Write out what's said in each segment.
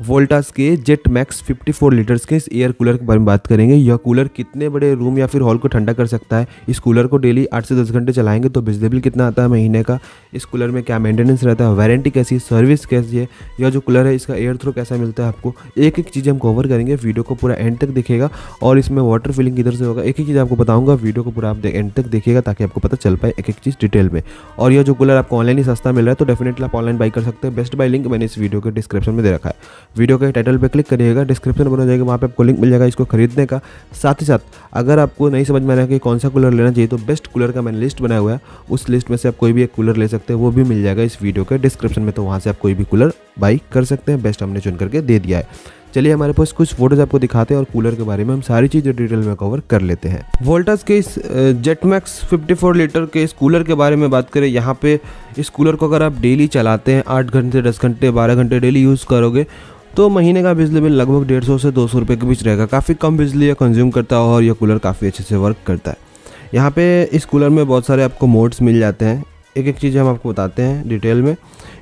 वोल्टास के jet max 54 litres के इस एयर कूलर के बारे में बात करेंगे। यह कूलर कितने बड़े रूम या फिर हॉल को ठंडा कर सकता है? इस कूलर को डेली 8 से 10 घंटे चलाएँगे तो बिजली बिल कितना आता है महीने का? इस कूलर में क्या मेंटेनेंस रहता है? वारंटी कैसी है? सर्विस कैसी है? यह जो कूलर है, इसका एयर थ्रो कैसा मिलता है आपको? एक एक चीज़ हम कवर करेंगे। वीडियो को पूरा एंड तक देखेगा और इसमें वाटर फिलिंग किधर से होगा? एक एक चीज़ आपको बताऊँगा। वीडियो को पूरा आप एंड तक देखिएगा ताकि आपको पता चल पाए एक एक चीज़ डिटेल में। और यह जो कूलर आपको ऑनलाइन ही सस्ता मिल रहा है तो डेफिनेटली आप ऑनलाइन बाई कर सकते हैं। बेस्ट बाई लिंक मैंने इस वीडियो के डिस्क्रिप्शन में दे रखा है। वीडियो के टाइटल पे क्लिक करिएगा डिस्क्रिप्शन बना जाएगा, वहाँ पे आपको लिंक मिल जाएगा इसको खरीदने का। साथ ही साथ, अगर आपको नहीं समझ में आ रहा कि कौन सा कूलर लेना चाहिए तो बेस्ट कूलर का मैंने लिस्ट बनाया हुआ है। उस लिस्ट में से आप कोई भी एक कूलर ले सकते हैं, वो भी मिल जाएगा इस वीडियो के डिस्क्रिप्शन में तो वहाँ से आप कोई भी कूलर बाई कर सकते हैं बेस्ट हमने चुन करके दे दिया है। चलिए हमारे पास कुछ फ़ोटोज़ आपको दिखाते हैं और कूलर के बारे में हम सारी चीज़ें डिटेल में कवर कर लेते हैं। वोल्टास के इस जेटमैक्स 54 लीटर के इस कूलर के बारे में बात करें, यहाँ पे इस कूलर को अगर आप डेली चलाते हैं, आठ घंटे दस घंटे, बारह घंटे डेली यूज़ करोगे तो महीने का बिजली बिल लगभग डेढ़ सौ से दो सौ रुपये के बीच रहेगा। काफ़ी कम बिजली यह कंज्यूम करता है और यह कूलर काफ़ी अच्छे से वर्क करता है। यहाँ पे इस कूलर में बहुत सारे आपको मोड्स मिल जाते हैं। एक एक चीज़ हम आपको बताते हैं डिटेल में।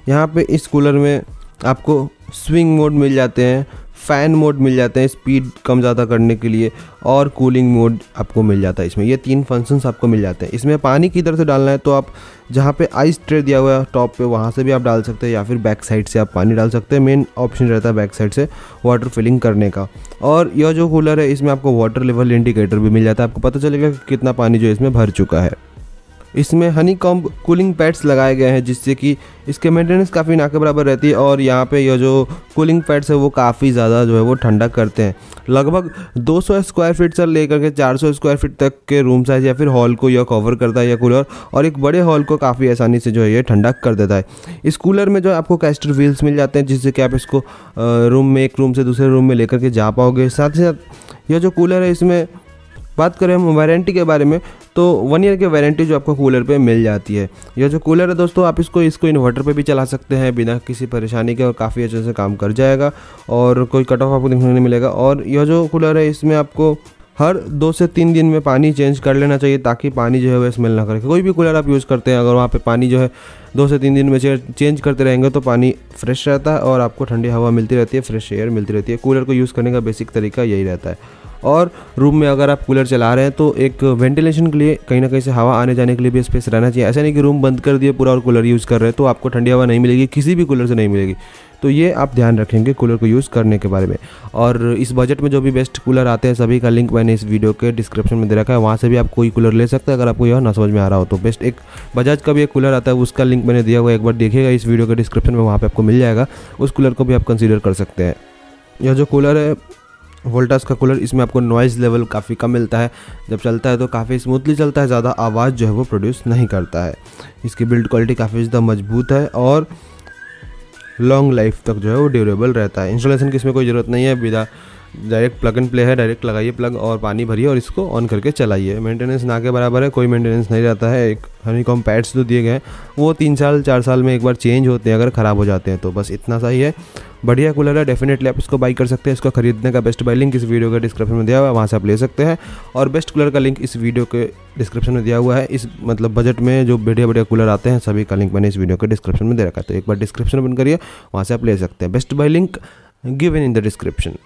यहाँ पे इस कूलर में आपको स्विंग मोड मिल जाते हैं। फ़ैन मोड मिल जाते हैं स्पीड कम ज़्यादा करने के लिए और कूलिंग मोड आपको मिल जाता है इसमें। ये तीन फ़ंक्शंस आपको मिल जाते हैं। इसमें पानी की किधर से डालना है तो आप जहाँ पे आइस ट्रे दिया हुआ है टॉप पे वहाँ से भी आप डाल सकते हैं या फिर बैक साइड से आप पानी डाल सकते हैं। मेन ऑप्शन रहता है बैक साइड से वाटर फिलिंग करने का। और यह जो कूलर है, इसमें आपको वाटर लेवल इंडिकेटर भी मिल जाता है। आपको पता चलेगा कि कितना पानी जो इसमें भर चुका है। इसमें हनी कॉम्ब कूलिंग पैड्स लगाए गए हैं, जिससे कि इसके मेंटेनेंस काफ़ी ना के बराबर रहती है और यहाँ पे यह जो कूलिंग पैड्स है, वो काफ़ी ज़्यादा जो है वो ठंडा करते हैं। लगभग 200 स्क्वायर फीट से लेकर के 400 स्क्वायर फीट तक के रूम साइज़ या फिर हॉल को यह कवर करता है यह कूलर और एक बड़े हॉल को काफ़ी आसानी से जो है ये ठंडा कर देता है। इस कूलर में जो आपको कैस्टर व्हील्स मिल जाते हैं, जिससे कि आप इसको रूम में एक रूम से दूसरे रूम में लेकर के जा पाओगे। साथ ही साथ यह जो कूलर है, इसमें बात करें हम वारंटी के बारे में तो वन ईयर की वारंटी जो आपको कूलर पे मिल जाती है। यह जो कूलर है दोस्तों, आप इसको इसको इन्वर्टर पे भी चला सकते हैं बिना किसी परेशानी के और काफ़ी अच्छे से काम कर जाएगा और कोई कट ऑफ़ आपको देखने नहीं मिलेगा। और यह जो कूलर है, इसमें आपको हर दो से तीन दिन में पानी चेंज कर लेना चाहिए ताकि पानी जो है वह स्मेल ना करे। कोई भी कूलर आप यूज़ करते हैं, अगर वहाँ पे पानी जो है दो से तीन दिन में चेंज करते रहेंगे तो पानी फ्रेश रहता है और आपको ठंडी हवा मिलती रहती है फ्रेश एयर मिलती रहती है। कूलर को यूज़ करने का बेसिक तरीका यही रहता है। और रूम में अगर आप कूलर चला रहे हैं तो एक वेंटिलेशन के लिए कहीं ना कहीं से हवा आने जाने के लिए भी स्पेस रहना चाहिए। ऐसा नहीं कि रूम बंद कर दिए पूरा और कूलर यूज़ कर रहे हैं तो आपको ठंडी हवा नहीं मिलेगी, किसी भी कूलर से नहीं मिलेगी। तो ये आप ध्यान रखेंगे कूलर को यूज़ करने के बारे में। और इस बजट में जो भी बेस्ट कूलर आते हैं, सभी का लिंक मैंने इस वीडियो के डिस्क्रिप्शन में दे रखा है, वहाँ से भी आप कोई कूलर ले सकते हैं, अगर आपको यह ना समझ में आ रहा हो तो। बेस्ट एक बजाज का भी एक कूलर आता है, उसका लिंक मैंने दिया हुआ एक बार देखिएगा, इस वीडियो के डिस्क्रिप्शन में वहाँ पर आपको मिल जाएगा, उस कूलर को भी आप कंसिडर कर सकते हैं। यह जो कूलर है वोल्टास का कूलर इसमें आपको नॉइज़ लेवल काफ़ी कम मिलता है। जब चलता है तो काफ़ी स्मूथली चलता है, ज़्यादा आवाज़ जो है वो प्रोड्यूस नहीं करता है। इसकी बिल्ड क्वालिटी काफ़ी ज़्यादा मज़बूत है और लॉन्ग लाइफ तक जो है वो ड्यूरेबल रहता है। इंस्टॉलेशन की इसमें कोई ज़रूरत नहीं है, बिना डायरेक्ट प्लग एंड प्ले है डायरेक्ट लगाइए प्लग और पानी भरिए और इसको ऑन करके चलाइए। मेंटेनेंस ना के बराबर है, कोई मेंटेनेंस नहीं रहता है। एक हनी कॉम पैड्स जो दिए गए हैं, वो तीन साल, चार साल में एक बार चेंज होते हैं, अगर ख़राब हो जाते हैं तो बस इतना सा ही है। बढ़िया कूलर है डेफिनेटली आप इसको बाई कर सकते हैं। इसको खरीदने का बेस्ट बाई लिंक इस वीडियो के डिस्क्रिप्शन में दिया हुआ है, वहाँ से आप ले सकते हैं। और बेस्ट कूलर का लिंक इस वीडियो के डिस्क्रिप्शन में दिया हुआ है। इस मतलब बजट में जो बढ़िया बढ़िया कूलर आते हैं, सभी का लिंक मैंने इस वीडियो के डिस्क्रिप्शन में दे रखा है। तो एक बार डिस्क्रिप्शन बंद करिए, वहाँ से आप ले सकते हैं। Best buy link given in the description